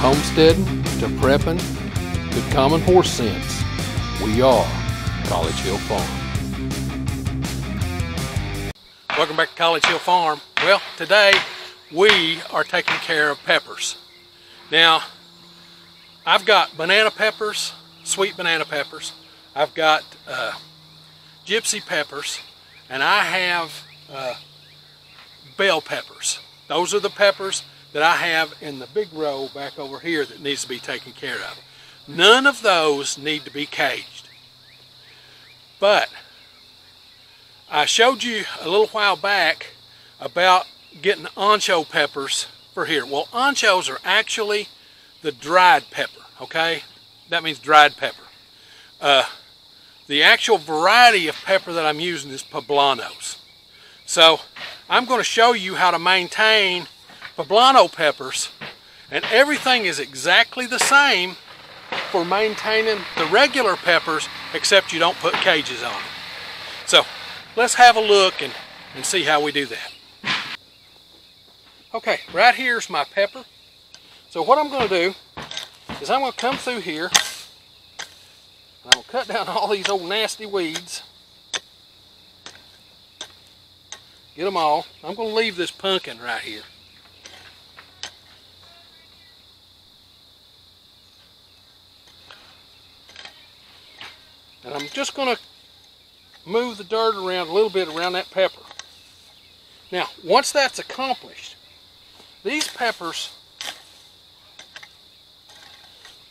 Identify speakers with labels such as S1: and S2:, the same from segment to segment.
S1: homesteading to prepping to common horse sense, we are College Hill Farm. Welcome back to College Hill Farm. Well, today we are taking care of peppers. Now, I've got banana peppers, sweet banana peppers. I've got uh, gypsy peppers, and I have uh, bell peppers. Those are the peppers that I have in the big row back over here that needs to be taken care of. None of those need to be caged. But I showed you a little while back about getting ancho peppers for here. Well, anchos are actually the dried pepper, okay? That means dried pepper. Uh, the actual variety of pepper that I'm using is poblanos. So I'm going to show you how to maintain poblano peppers and everything is exactly the same for maintaining the regular peppers except you don't put cages on them. So let's have a look and, and see how we do that. Okay, right here's my pepper. So what I'm going to do is I'm going to come through here I'm to cut down all these old nasty weeds. Get them all. I'm going to leave this pumpkin right here. And I'm just going to move the dirt around a little bit around that pepper. Now, once that's accomplished, these peppers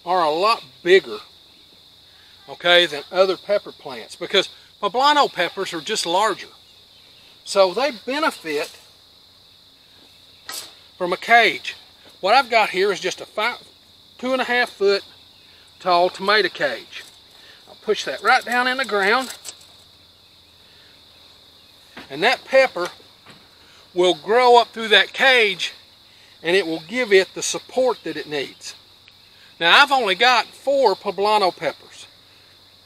S1: are a lot bigger, okay, than other pepper plants because poblano peppers are just larger. So they benefit from a cage. What I've got here is just a five, two and a half foot tall tomato cage push that right down in the ground. And that pepper will grow up through that cage and it will give it the support that it needs. Now I've only got four poblano peppers,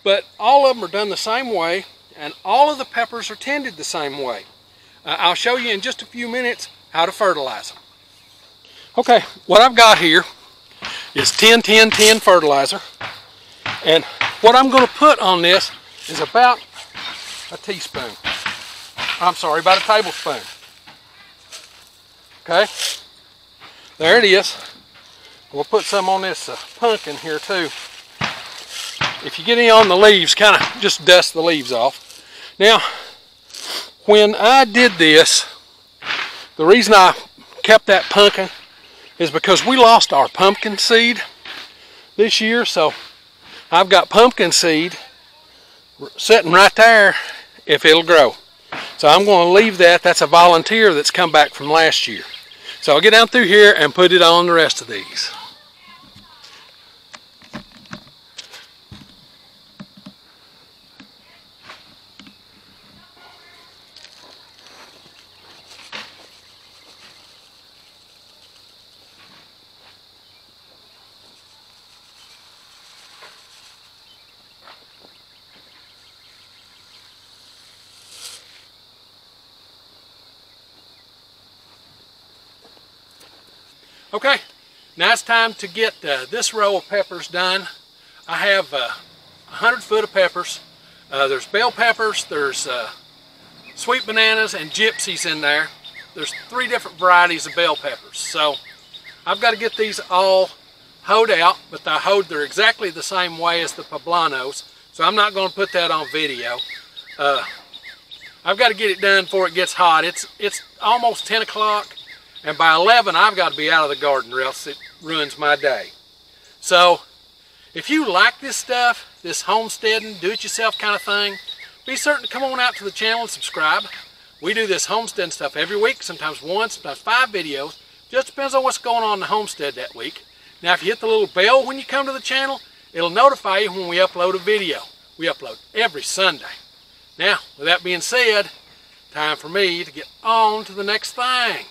S1: but all of them are done the same way and all of the peppers are tended the same way. Uh, I'll show you in just a few minutes how to fertilize them. Okay, what I've got here is 10-10-10 fertilizer and what I'm going to put on this is about a teaspoon. I'm sorry, about a tablespoon. Okay, there it is. We'll put some on this uh, pumpkin here too. If you get any on the leaves, kind of just dust the leaves off. Now, when I did this, the reason I kept that pumpkin is because we lost our pumpkin seed this year, so I've got pumpkin seed sitting right there if it'll grow. So I'm going to leave that. That's a volunteer that's come back from last year. So I'll get down through here and put it on the rest of these. Okay, now it's time to get uh, this row of peppers done. I have uh, 100 foot of peppers. Uh, there's bell peppers, there's uh, sweet bananas, and gypsies in there. There's three different varieties of bell peppers. So I've got to get these all hoed out, but the hoed they're exactly the same way as the poblanos. So I'm not going to put that on video. Uh, I've got to get it done before it gets hot. It's, it's almost 10 o'clock and by 11, I've got to be out of the garden or else it ruins my day. So, if you like this stuff, this homesteading, do-it-yourself kind of thing, be certain to come on out to the channel and subscribe. We do this homesteading stuff every week, sometimes one, sometimes five videos. Just depends on what's going on in the homestead that week. Now, if you hit the little bell when you come to the channel, it'll notify you when we upload a video. We upload every Sunday. Now, with that being said, time for me to get on to the next thing.